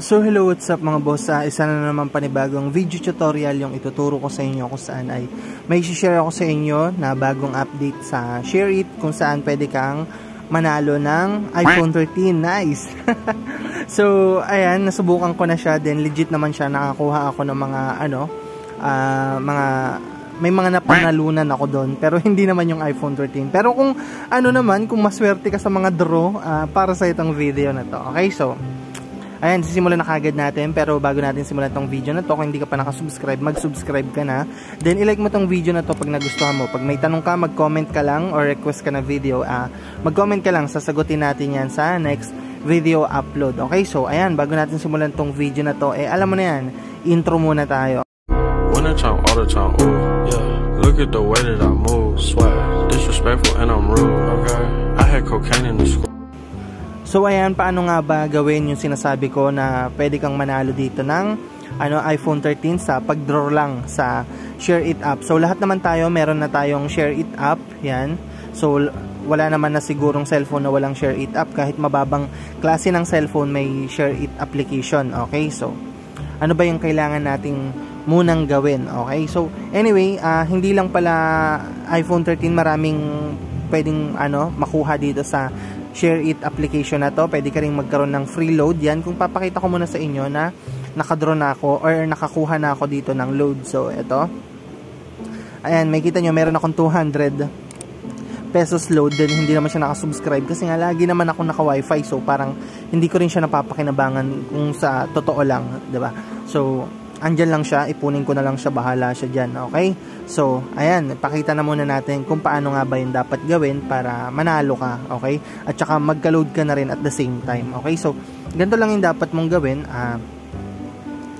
So hello, what's up mga boss? Uh, isa na naman panibagong video tutorial yung ituturo ko sa inyo kung saan ay may share ako sa inyo na bagong update sa Share It kung saan pwede kang manalo ng iPhone 13. Nice! so, ayan, nasubukan ko na siya. Then legit naman siya. Nakakuha ako ng mga ano, uh, mga may mga napanalunan ako doon pero hindi naman yung iPhone 13 pero kung ano naman kung maswerte ka sa mga draw uh, para sa itong video na to okay so Ayan, sisimulan na kagad natin. Pero bago natin simulan tong video na to, kung hindi ka pa nakasubscribe, mag-subscribe ka na. Then, ilike mo tong video na to pag nagustuhan mo. Pag may tanong ka, mag-comment ka lang or request ka na video. Uh, mag-comment ka lang, sasagutin natin yan sa next video upload. Okay, so ayan, bago natin simulan tong video na to, eh alam mo na yan, intro muna tayo. When I time, all the time, ooh, yeah. Look at the way that I move, swag, disrespectful and I'm rude, okay. I had cocaine in the school. So ayan, paano nga ba gawin yung sinasabi ko na pwede kang manalo dito ng ano, iPhone 13 sa pag-draw lang sa Share It app. So lahat naman tayo, meron na tayong Share It app. Yan. So wala naman na sigurong cellphone na walang Share It app. Kahit mababang klase ng cellphone may Share It application. Okay, so ano ba yung kailangan nating munang gawin? Okay, so anyway, uh, hindi lang pala iPhone 13 maraming pwedeng ano makuha dito sa share it application na to. Pwede ka rin magkaroon ng free load. Yan, kung papakita ko muna sa inyo na nakadraw na ako or nakakuha na ako dito ng load. So, ito. Ayan, may kita nyo, meron akong 200 pesos load din. Hindi naman siya nakasubscribe kasi nga lagi naman ako naka wifi. So, parang hindi ko rin siya napapakinabangan kung sa totoo lang. ba diba? So, andyan lang siya, ipunin ko na lang siya, bahala siya dyan, okay? So, ayan, pakita na muna natin kung paano nga ba yung dapat gawin para manalo ka, okay? At saka magka-load ka na rin at the same time, okay? So, ganito lang yung dapat mong gawin, ah,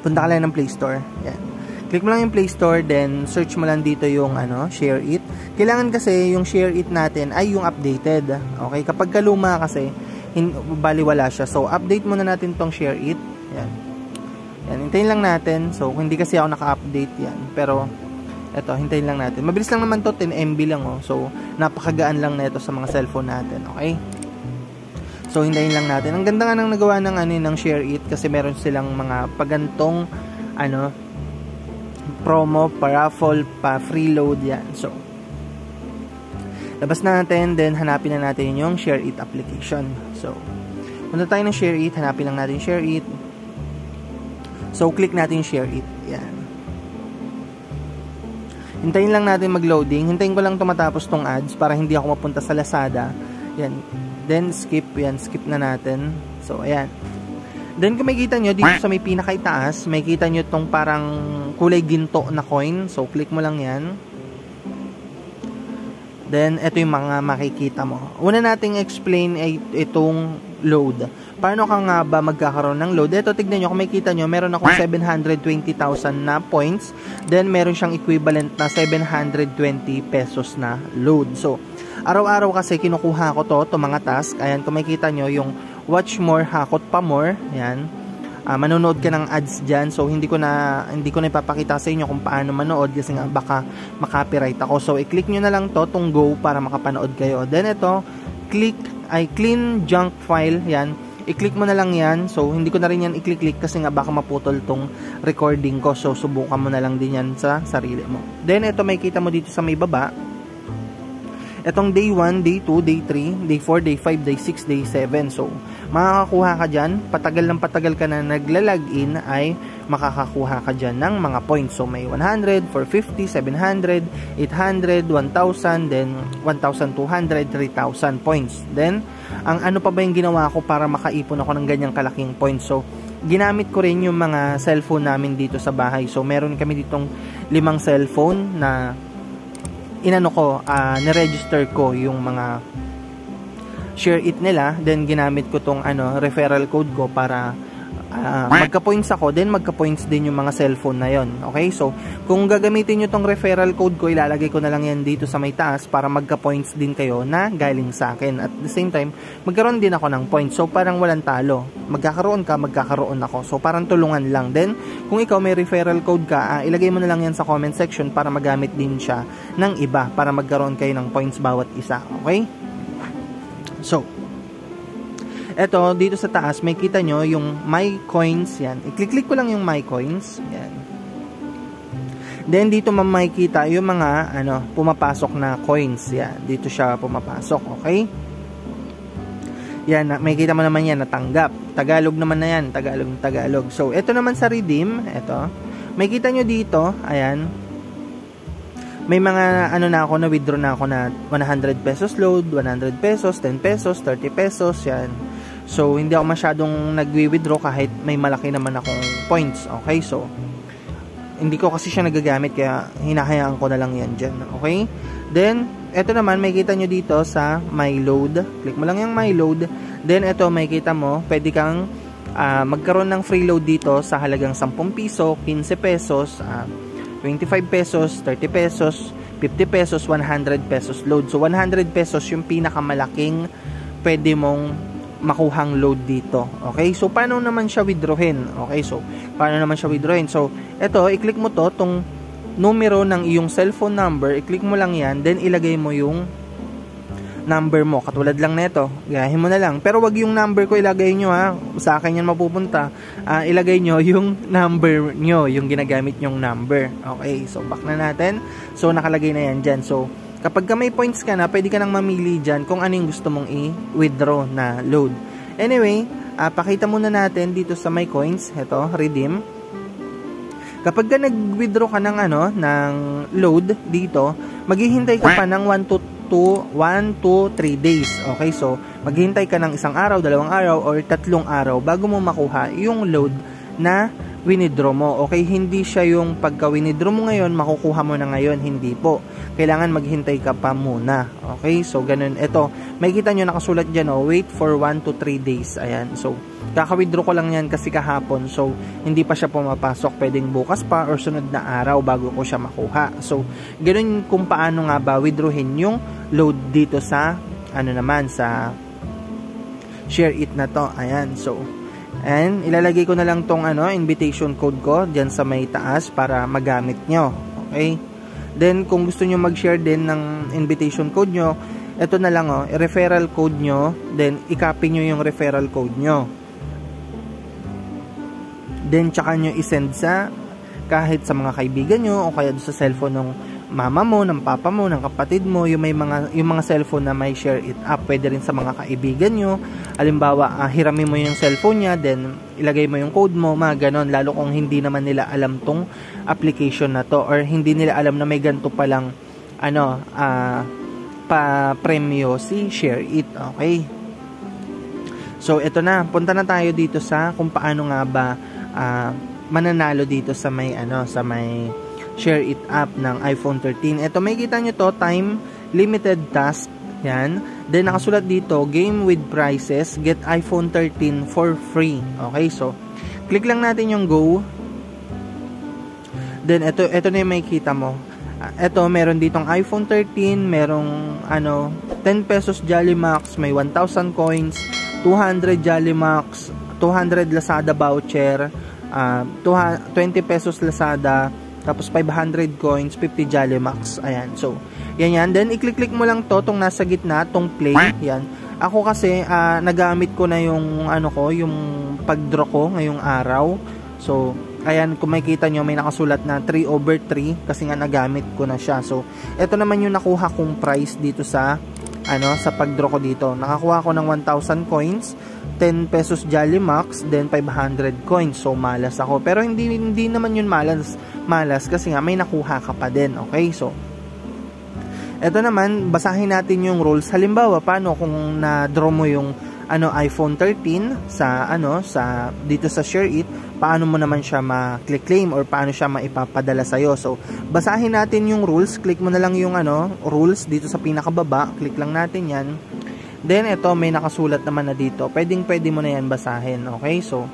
punta ka lang ng Play Store, yan. Click mo lang yung Play Store, then search mo lang dito yung ano, Share It. Kailangan kasi yung Share It natin ay yung updated, okay? Kapag kaluma kasi, hin baliwala siya. So, update muna natin tong Share It, yan. Yan, hintayin lang natin. So, hindi kasi ako naka-update yan. Pero, eto, hintayin lang natin. Mabilis lang naman to 10 MB lang, oh. So, napakagaan lang na ito sa mga cellphone natin, okay? So, hintayin lang natin. Ang ganda nga nang nagawa ng, ano, ng Share It kasi meron silang mga pagantong, ano, promo, pa-raffle, pa-freeload yan. So, labas na natin, then hanapin na natin yung Share It application. So, punta tayo ng Share It, hanapin lang natin Share It, So, click natin share it. Yan. Hintayin lang natin mag-loading. Hintayin ko lang tumatapos tong ads para hindi ako mapunta sa Lazada. Yan. Then, skip. Yan. Skip na natin. So, ayan. Then, kung makikita nyo, dito sa may pinakaitaas, may kita nyo tong parang kulay ginto na coin. So, click mo lang yan. Then, ito yung mga makikita mo. Una nating explain ay itong load. Paano ka nga ba magkakaroon ng load? Ito, tignan nyo, kung makikita nyo, meron akong 720,000 na points. Then, meron siyang equivalent na 720 pesos na load. So, araw-araw kasi kinukuha ko to, to mga task. Ayan, kung makikita nyo, yung watch more, hakot pa more. Ayan uh, manonood ka ng ads diyan so hindi ko na hindi ko na ipapakita sa inyo kung paano manood kasi nga baka makopyright ako so i-click niyo na lang to tong go para makapanood kayo then ito click ay clean junk file yan. I-click mo na lang yan. So hindi ko na rin yan i-click-click kasi nga baka maputol tong recording ko. So subukan mo na lang din yan sa sarili mo. Then ito may kita mo dito sa may baba Itong day 1, day 2, day 3, day 4, day 5, day 6, day 7. So, makakakuha ka dyan, patagal ng patagal ka na nagla-login ay makakakuha ka dyan ng mga points. So, may 100, 450, 700, 800, 1,000, then 1,200, 3,000 points. Then, ang ano pa ba yung ginawa ko para makaipon ako ng ganyang kalaking points? So, ginamit ko rin yung mga cellphone namin dito sa bahay. So, meron kami ditong limang cellphone na inano ko, uh, niregister ko yung mga share it nila, then ginamit ko tong ano, referral code ko para uh, magka-points ako, then magka-points din yung mga cellphone na yon Okay? So, kung gagamitin nyo tong referral code ko, ilalagay ko na lang yan dito sa may taas para magka-points din kayo na galing sa akin. At the same time, magkaroon din ako ng points. So, parang walang talo. Magkakaroon ka, magkakaroon ako. So, parang tulungan lang. Then, kung ikaw may referral code ka, uh, ilagay mo na lang yan sa comment section para magamit din siya ng iba para magkaroon kayo ng points bawat isa. Okay? So, Ito, dito sa taas, may kita nyo yung My Coins. Yan. I-click-click ko lang yung My Coins. Yan. Then, dito makikita yung mga ano, pumapasok na coins. Yan. Dito siya pumapasok. Okay? Yan, may kita mo naman yan, natanggap. Tagalog naman na yan, Tagalog, Tagalog. So, ito naman sa redeem, ito. May kita nyo dito, ayan. May mga, ano na ako, na withdraw na ako na 100 pesos load, 100 pesos, 10 pesos, 30 pesos, yan. So, hindi ako masyadong nagwi-withdraw kahit may malaki naman akong points. Okay, so, hindi ko kasi siya nagagamit kaya hinahayaan ko na lang yan dyan. Okay? Then, ito naman, may kita nyo dito sa My Load. Click mo lang yung My Load. Then, ito, may kita mo, pwede kang uh, magkaroon ng free load dito sa halagang 10 piso, 15 pesos, uh, 25 pesos, 30 pesos, 50 pesos, 100 pesos load. So, 100 pesos yung pinakamalaking pwede mong makuhang load dito. Okay? So, paano naman siya withdrawin? Okay? So, paano naman siya withdrawin? So, ito, i-click mo to, tong numero ng iyong cellphone number, i-click mo lang yan, then ilagay mo yung number mo. Katulad lang nito. Gayahin mo na lang. Pero wag yung number ko ilagay nyo ha. Sa akin yan mapupunta. Uh, ilagay nyo yung number nyo. Yung ginagamit nyong number. Okay. So, back na natin. So, nakalagay na yan dyan. So, kapag ka may points ka na, pwede ka nang mamili dyan kung ano yung gusto mong i-withdraw na load. Anyway, uh, pakita muna natin dito sa my coins. Ito, redeem. Kapag ka nag-withdraw ka ng ano, ng load dito, maghihintay ka pa ng 1 to 2, 1 to 3 days. Okay, so maghihintay ka ng isang araw, dalawang araw, or tatlong araw bago mo makuha yung load na winidraw mo. Okay, hindi siya yung pagka winidraw mo ngayon, makukuha mo na ngayon. Hindi po. Kailangan maghintay ka pa muna. Okay, so ganun. Ito, may kita nyo nakasulat dyan, oh, wait for 1 to 3 days. Ayan, so Kaka-withdraw ko lang yan kasi kahapon. So, hindi pa siya pumapasok. Pwedeng bukas pa or sunod na araw bago ko siya makuha. So, ganun kung paano nga ba withdrawin yung load dito sa, ano naman, sa share it na to. Ayan. So, and ilalagay ko na lang tong ano, invitation code ko dyan sa may taas para magamit nyo. Okay? Then, kung gusto nyo mag-share din ng invitation code nyo, ito na lang oh, referral code nyo, then i-copy nyo yung referral code nyo. Then, tsaka nyo isend sa kahit sa mga kaibigan nyo o kaya sa cellphone ng mama mo, ng papa mo, ng kapatid mo, yung may mga yung mga cellphone na may share it up, pwede rin sa mga kaibigan nyo. Halimbawa, uh, hiramin mo yung cellphone niya, then ilagay mo yung code mo, mga ganon, lalo kung hindi naman nila alam tong application na to or hindi nila alam na may ganito palang ano, uh, pa premyo si share it, okay? So, ito na, punta na tayo dito sa kung paano nga ba uh, mananalo dito sa may ano sa may share it app ng iPhone 13. Ito may kita nyo to time limited task yan. Then nakasulat dito game with prices get iPhone 13 for free. Okay, so click lang natin yung go. Then ito ito na yung makikita mo. Uh, ito meron ditong iPhone 13, merong ano 10 pesos Jolly Max, may 1,000 coins, 200 Jolly Max, 200 Lazada voucher, uh, 20 pesos Lazada, tapos 500 coins, 50 Jolly Max. Ayan. So, yan yan. Then, i-click-click mo lang to, tong nasa gitna, tong play. Yan. Ako kasi, uh, nagamit ko na yung, ano ko, yung pag-draw ko ngayong araw. So, ayan, kung makikita nyo, may nakasulat na 3 over 3 kasi nga nagamit ko na siya. So, ito naman yung nakuha kong price dito sa, ano, sa pag-draw ko dito. Nakakuha ko ng 1,000 coins 10 pesos Jolly Max, then 500 coins. So, malas ako. Pero hindi, hindi naman yun malas, malas kasi nga may nakuha ka pa din. Okay? So, eto naman, basahin natin yung rules. Halimbawa, paano kung na-draw mo yung ano iPhone 13 sa ano sa dito sa share it paano mo naman siya ma-click claim or paano siya maipapadala sa iyo so basahin natin yung rules click mo na lang yung ano rules dito sa pinakababa click lang natin yan Then, ito, may nakasulat naman na dito. Pwedeng pwede mo na yan basahin. Okay? So,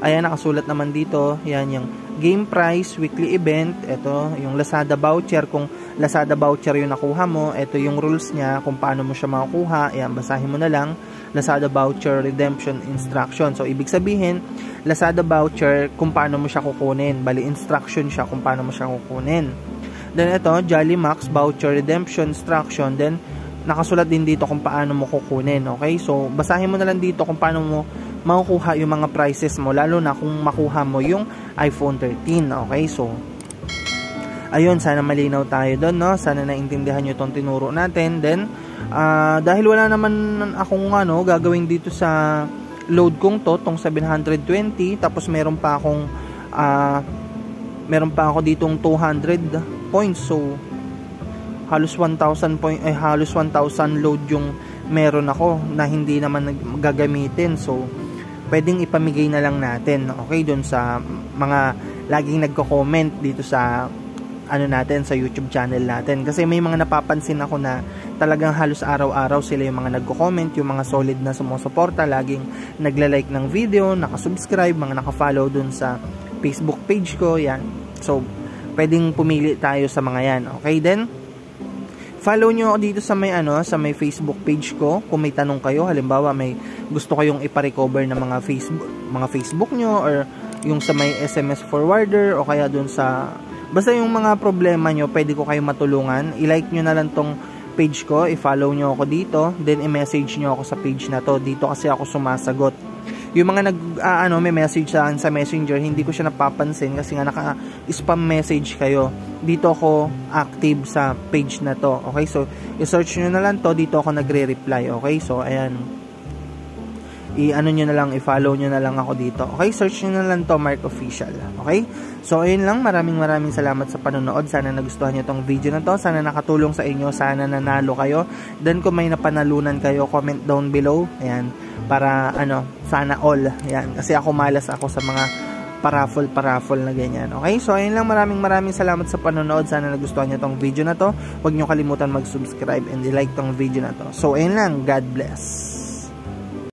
ayan, nakasulat naman dito. Yan yung game price, weekly event. Ito, yung Lazada voucher. Kung Lazada voucher yung nakuha mo, ito yung rules niya kung paano mo siya makukuha. Ayan, basahin mo na lang. Lazada voucher redemption instruction. So, ibig sabihin, Lazada voucher kung paano mo siya kukunin. Bali, instruction siya kung paano mo siya kukunin. Then, ito, Jolly Max voucher redemption instruction. Then, nakasulat din dito kung paano mo kukunin. Okay? So, basahin mo na lang dito kung paano mo makukuha yung mga prices mo. Lalo na kung makuha mo yung iPhone 13. Okay? So, ayun, sana malinaw tayo doon. No? Sana naintindihan nyo itong tinuro natin. Then, uh, dahil wala naman akong ano, gagawin dito sa load kong to, tong 720. Tapos, meron pa akong uh, meron pa ako ditong 200 points. So, halos 1,000 point ay halos 1,000 load yung meron ako na hindi naman gagamitin. So pwedeng ipamigay na lang natin okay doon sa mga laging nagko-comment dito sa ano natin sa YouTube channel natin. Kasi may mga napapansin ako na talagang halos araw-araw sila yung mga nagko-comment yung mga solid na sumusuporta laging nagla-like ng video naka-subscribe mga naka-follow doon sa Facebook page ko yan. So pwedeng pumili tayo sa mga yan okay? Then Follow nyo dito sa may ano, sa may Facebook page ko. Kung may tanong kayo, halimbawa may gusto kayong ipa-recover ng mga Facebook, mga Facebook nyo or yung sa may SMS forwarder o kaya dun sa basta yung mga problema nyo, pwede ko kayong matulungan. I-like nyo na lang tong page ko, i-follow nyo ako dito, then i-message nyo ako sa page na to. Dito kasi ako sumasagot yung mga nag uh, ano may message sa sa Messenger hindi ko siya napapansin kasi nga naka spam message kayo dito ako active sa page na to okay so i-search niyo na lang to dito ako nagre-reply okay so ayan i-ano nyo na lang, i-follow nyo na lang ako dito. Okay, search nyo na lang to Mark Official. Okay? So, ayun lang. Maraming maraming salamat sa panonood. Sana nagustuhan nyo tong video na to. Sana nakatulong sa inyo. Sana nanalo kayo. Then, kung may napanalunan kayo, comment down below. Ayan. Para, ano, sana all. Ayan. Kasi ako malas ako sa mga paraffle-paraffle na ganyan. Okay? So, ayun lang. Maraming maraming salamat sa panonood. Sana nagustuhan nyo tong video na to. Huwag nyo kalimutan mag-subscribe and i-like tong video na to. So, ayun lang. God bless.